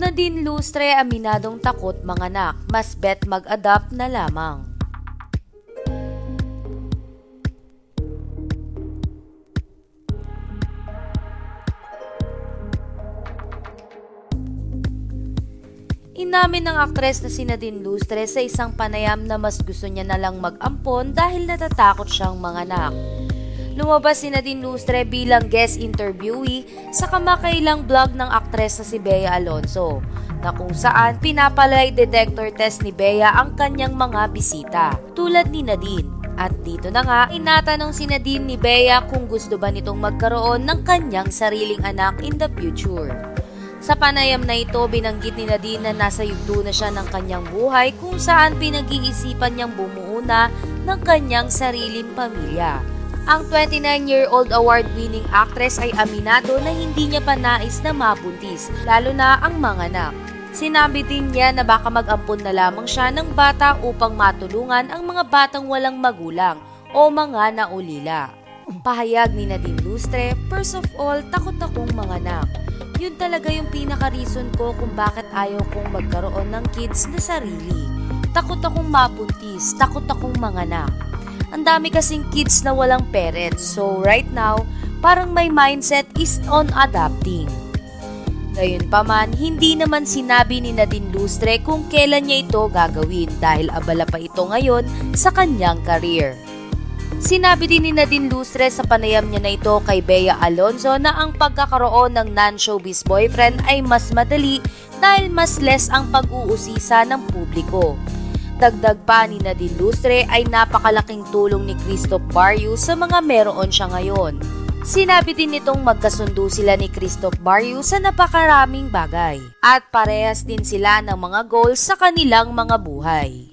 Nadine Lustre aminadong takot mga anak, mas bet mag-adapt na lamang. Inamin ng aktres na si Nadine Lustre sa isang panayam na mas gusto niya na lang mag-ampon dahil natatakot siyang manganak. Lumabas si Nadine Lustre bilang guest interviewee sa kamakailang vlog ng aktres na si Bea Alonso na kung saan pinapalay detector test ni Bea ang kanyang mga bisita tulad ni Nadine. At dito na nga, inatanong si Nadine ni Bea kung gusto ba nitong magkaroon ng kanyang sariling anak in the future. Sa panayam na ito, binanggit ni Nadine na nasa yugto na siya ng kanyang buhay kung saan pinag-iisipan niyang bumuo na ng kanyang sariling pamilya. Ang 29-year-old award-winning actress ay aminado na hindi niya pa nais na mabuntis, lalo na ang mga anak. Sinabi din niya na baka mag-ampon na lamang siya ng bata upang matulungan ang mga batang walang magulang o mga naulila. Pahayag ni Nadine Lustre, first of all, takot akong mga anak. Yun talaga yung pinaka-reason ko kung bakit ayaw kong magkaroon ng kids na sarili. Takot akong mabuntis, takot akong manganak. Ang dami kasing kids na walang parents, so right now, parang my mindset is on adapting. Gayunpaman, hindi naman sinabi ni Nadine Lustre kung kailan niya ito gagawin dahil abala pa ito ngayon sa kanyang career. Sinabi din ni Nadine Lustre sa panayam niya na ito kay Bea Alonzo na ang pagkakaroon ng non-showbiz boyfriend ay mas madali dahil mas less ang pag-uusisa ng publiko. Dagdag pa ni Nadine Lustre ay napakalaking tulong ni Christoph Barrio sa mga meron siya ngayon. Sinabi din nitong magkasundo sila ni Christoph Barrio sa napakaraming bagay at parehas din sila ng mga goals sa kanilang mga buhay.